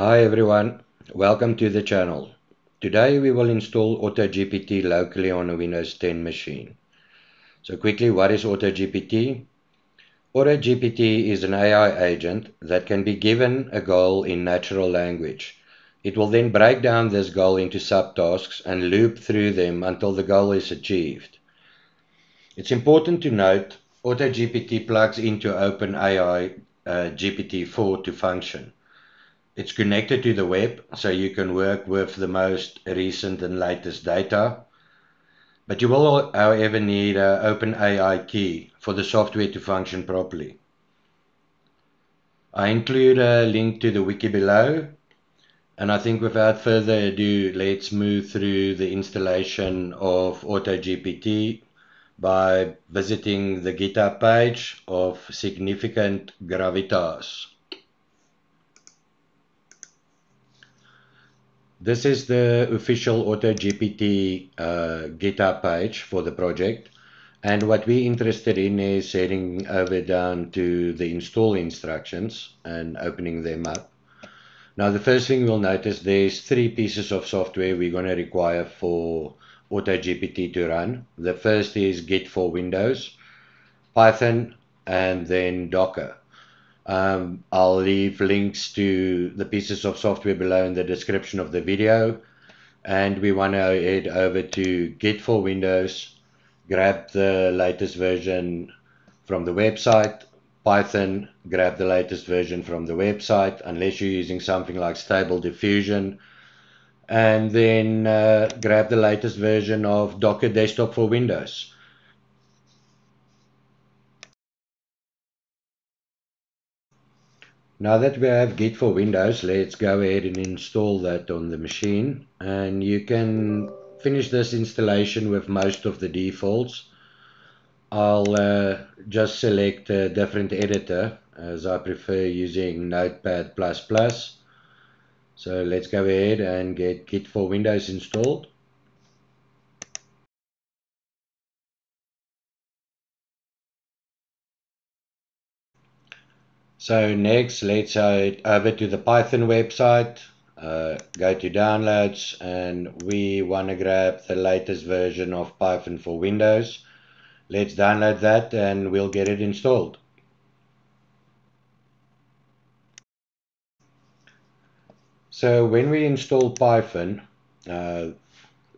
Hi everyone, welcome to the channel. Today we will install AutoGPT locally on a Windows 10 machine. So quickly, what is AutoGPT? AutoGPT is an AI agent that can be given a goal in natural language. It will then break down this goal into subtasks and loop through them until the goal is achieved. It's important to note AutoGPT plugs into OpenAI uh, GPT-4 to function. It's connected to the web, so you can work with the most recent and latest data. But you will, however, need an OpenAI key for the software to function properly. I include a link to the wiki below. And I think without further ado, let's move through the installation of AutoGPT by visiting the GitHub page of Significant Gravitas. This is the official AutoGPT uh, GitHub page for the project. And what we're interested in is heading over down to the install instructions and opening them up. Now, the first thing we'll notice there's three pieces of software we're going to require for AutoGPT to run. The first is Git for Windows, Python, and then Docker. Um, I'll leave links to the pieces of software below in the description of the video. And we want to head over to Git for Windows, grab the latest version from the website, Python, grab the latest version from the website, unless you're using something like Stable Diffusion, and then uh, grab the latest version of Docker Desktop for Windows. Now that we have Git for Windows, let's go ahead and install that on the machine. And you can finish this installation with most of the defaults. I'll uh, just select a different editor as I prefer using Notepad++. So let's go ahead and get Git for Windows installed. So next, let's head over to the Python website, uh, go to downloads, and we want to grab the latest version of Python for Windows. Let's download that and we'll get it installed. So when we install Python, uh,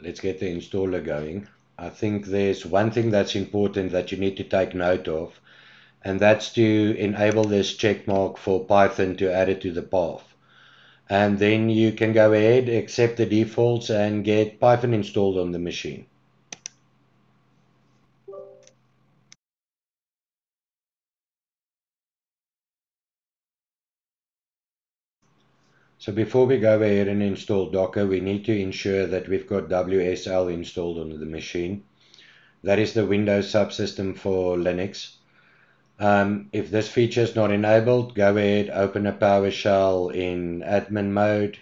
let's get the installer going. I think there's one thing that's important that you need to take note of and that's to enable this check mark for Python to add it to the path. And then you can go ahead, accept the defaults and get Python installed on the machine. So before we go ahead and install Docker, we need to ensure that we've got WSL installed on the machine. That is the Windows subsystem for Linux. Um, if this feature is not enabled, go ahead, open a PowerShell in admin mode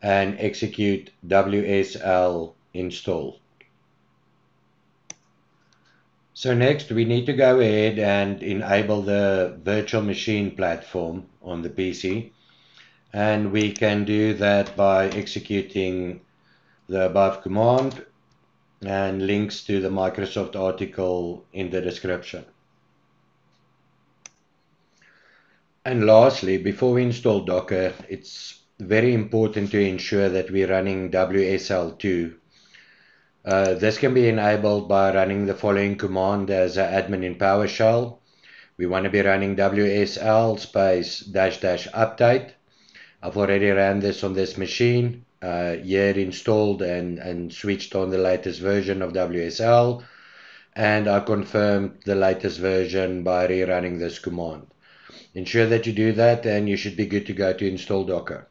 and execute WSL install. So next we need to go ahead and enable the virtual machine platform on the PC. And we can do that by executing the above command and links to the Microsoft article in the description. And lastly, before we install Docker, it's very important to ensure that we're running WSL2. Uh, this can be enabled by running the following command as an admin in PowerShell. We want to be running WSL space dash dash update. I've already ran this on this machine, uh, here installed and, and switched on the latest version of WSL. And I confirmed the latest version by rerunning this command. Ensure that you do that and you should be good to go to install Docker.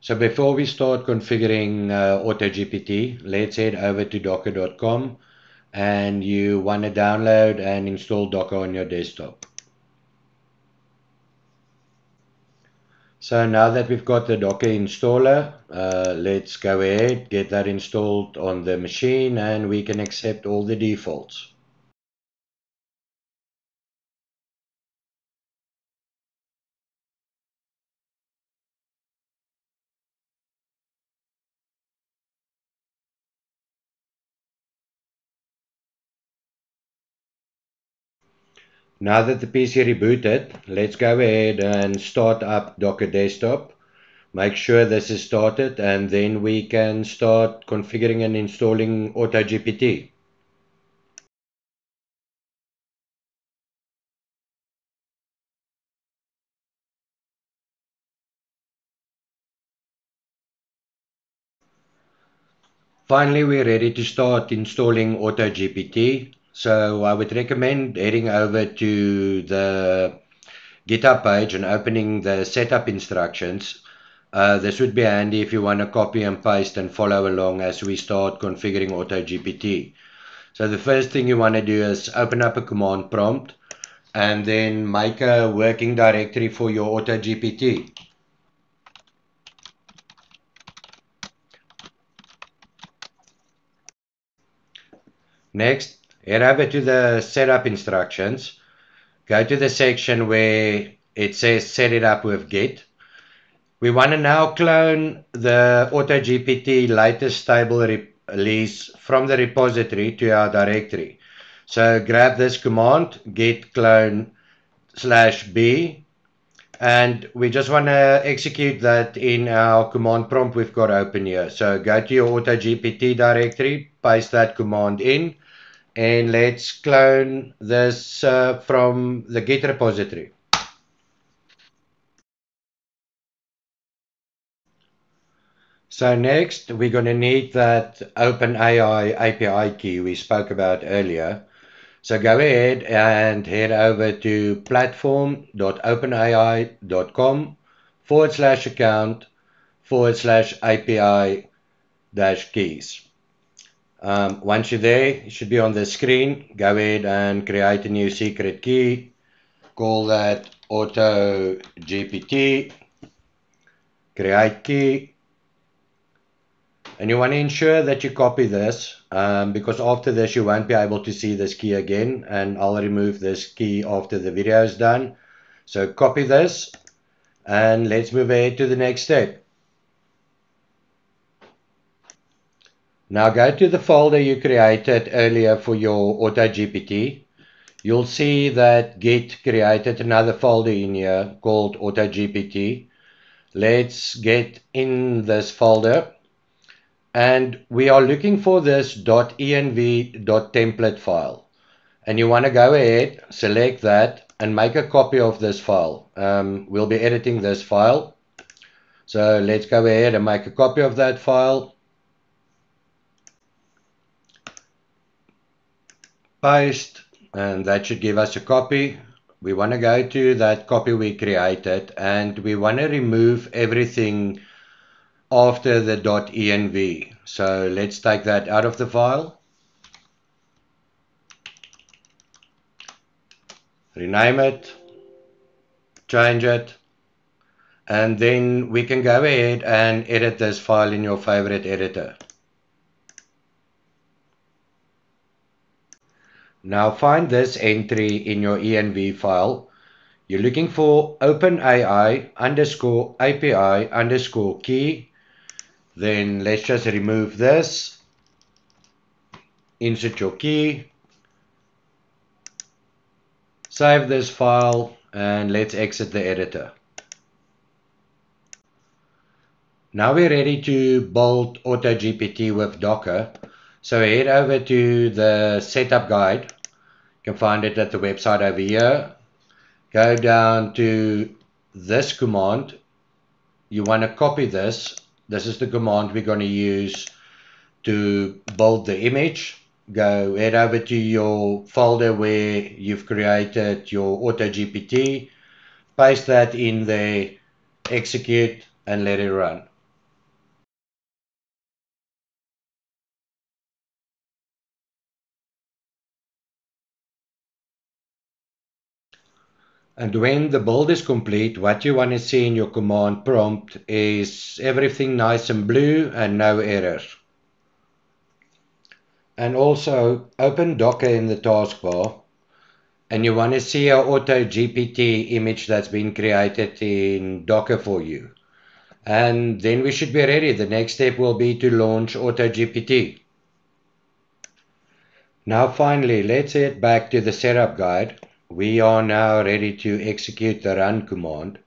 So before we start configuring uh, AutoGPT, let's head over to docker.com and you want to download and install Docker on your desktop. So now that we've got the Docker installer, uh, let's go ahead, get that installed on the machine and we can accept all the defaults. Now that the PC rebooted, let's go ahead and start up Docker Desktop. Make sure this is started and then we can start configuring and installing AutoGPT. Finally, we're ready to start installing AutoGPT. So I would recommend heading over to the GitHub page and opening the setup instructions. Uh, this would be handy if you want to copy and paste and follow along as we start configuring AutoGPT. So the first thing you want to do is open up a command prompt and then make a working directory for your AutoGPT. Next, head over to the setup instructions. Go to the section where it says set it up with Git. We want to now clone the AutoGPT latest stable release from the repository to our directory. So grab this command, git clone slash b, and we just want to execute that in our command prompt we've got open here. So go to your AutoGPT directory, paste that command in, and let's clone this uh, from the Git repository. So next we're going to need that OpenAI API key we spoke about earlier. So go ahead and head over to platform.openai.com forward slash account forward slash API dash keys. Um, once you're there, it should be on the screen. Go ahead and create a new secret key. Call that auto GPT. Create key. And you want to ensure that you copy this um, because after this you won't be able to see this key again and I'll remove this key after the video is done. So copy this and let's move ahead to the next step. Now go to the folder you created earlier for your AutoGPT. You'll see that Git created another folder in here called AutoGPT. Let's get in this folder. And we are looking for this .env.template file. And you want to go ahead select that and make a copy of this file. Um, we'll be editing this file. So let's go ahead and make a copy of that file paste and that should give us a copy we want to go to that copy we created and we want to remove everything after the .env. So let's take that out of the file. Rename it, change it, and then we can go ahead and edit this file in your favorite editor. Now find this entry in your env file. You're looking for OpenAI underscore API underscore key then let's just remove this. Insert your key. Save this file and let's exit the editor. Now we're ready to build AutoGPT with Docker. So head over to the setup guide. You can find it at the website over here. Go down to this command. You want to copy this this is the command we're going to use to build the image. Go head over to your folder where you've created your AutoGPT, paste that in there, execute and let it run. And when the build is complete, what you want to see in your command prompt is everything nice and blue and no errors. And also open Docker in the taskbar and you want to see our auto GPT image that's been created in Docker for you. And then we should be ready. The next step will be to launch auto GPT. Now finally, let's head back to the setup guide we are now ready to execute the run command.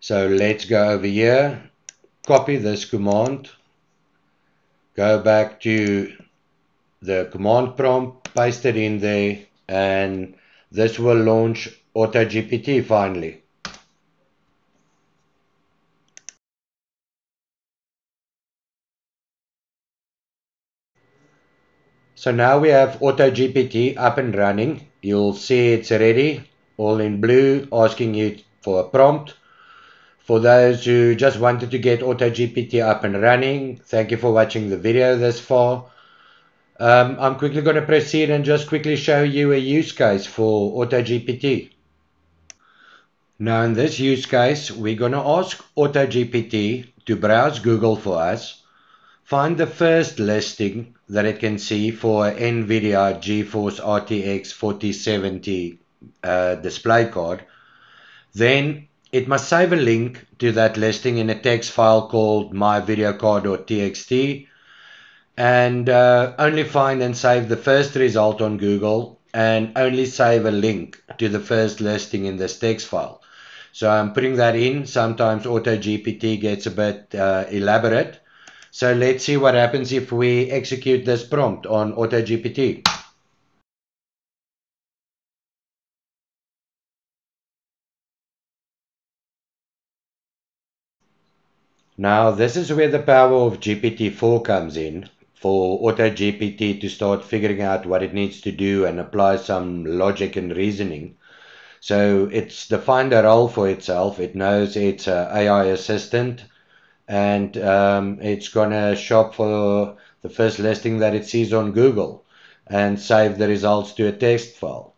So let's go over here, copy this command, go back to the command prompt, paste it in there, and this will launch AutoGPT finally. So now we have AutoGPT up and running. You'll see it's ready, all in blue, asking you for a prompt. For those who just wanted to get AutoGPT up and running, thank you for watching the video this far. Um, I'm quickly going to proceed and just quickly show you a use case for AutoGPT. Now in this use case, we're going to ask AutoGPT to browse Google for us, find the first listing that it can see for NVIDIA GeForce RTX 4070 uh, display card, then it must save a link to that listing in a text file called myvideocard.txt and uh, only find and save the first result on Google and only save a link to the first listing in this text file. So I'm putting that in. Sometimes AutoGPT gets a bit uh, elaborate. So let's see what happens if we execute this prompt on AutoGPT. Now this is where the power of GPT-4 comes in for AutoGPT to start figuring out what it needs to do and apply some logic and reasoning. So it's defined a role for itself. It knows it's an AI assistant and um, it's going to shop for the first listing that it sees on Google and save the results to a text file.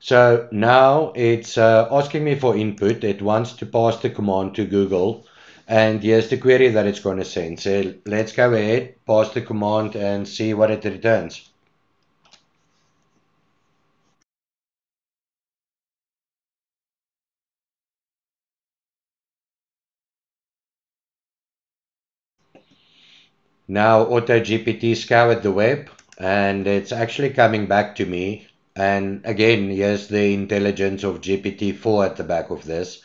So now it's uh, asking me for input. It wants to pass the command to Google and here's the query that it's going to send. So let's go ahead, pass the command and see what it returns. Now AutoGPT scoured the web and it's actually coming back to me. And again, here's the intelligence of GPT-4 at the back of this.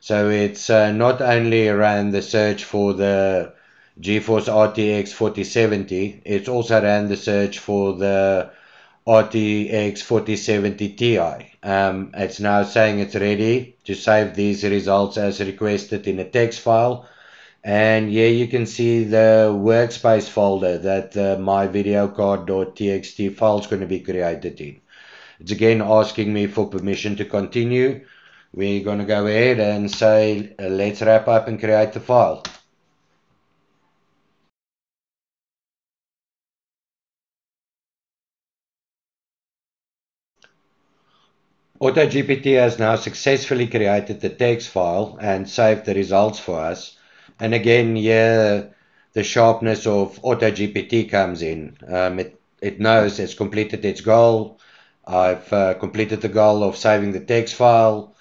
So it's uh, not only ran the search for the GeForce RTX 4070, it's also ran the search for the RTX 4070 Ti. Um, it's now saying it's ready to save these results as requested in a text file. And here you can see the workspace folder that the myvideocard.txt file is going to be created in. It's again asking me for permission to continue we're going to go ahead and say uh, let's wrap up and create the file. AutoGPT has now successfully created the text file and saved the results for us. And again, here the sharpness of AutoGPT comes in. Um, it, it knows it's completed its goal. I've uh, completed the goal of saving the text file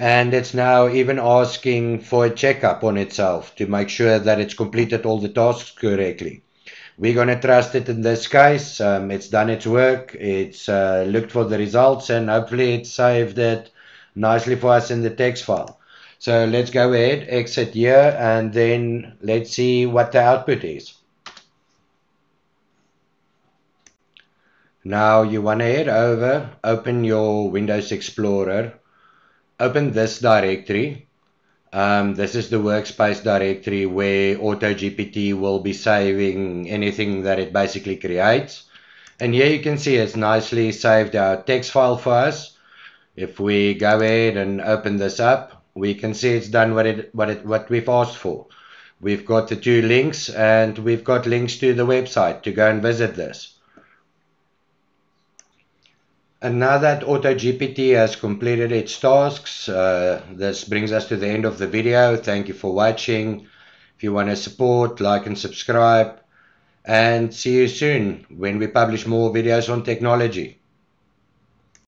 and it's now even asking for a checkup on itself to make sure that it's completed all the tasks correctly. We're going to trust it in this case. Um, it's done its work, it's uh, looked for the results, and hopefully it saved it nicely for us in the text file. So let's go ahead, exit here, and then let's see what the output is. Now you want to head over, open your Windows Explorer, open this directory. Um, this is the workspace directory where AutoGPT will be saving anything that it basically creates. And here you can see it's nicely saved our text file for us. If we go ahead and open this up, we can see it's done what it what it what we've asked for. We've got the two links and we've got links to the website to go and visit this. And now that AutoGPT has completed its tasks, uh, this brings us to the end of the video. Thank you for watching. If you want to support, like and subscribe. And see you soon when we publish more videos on technology.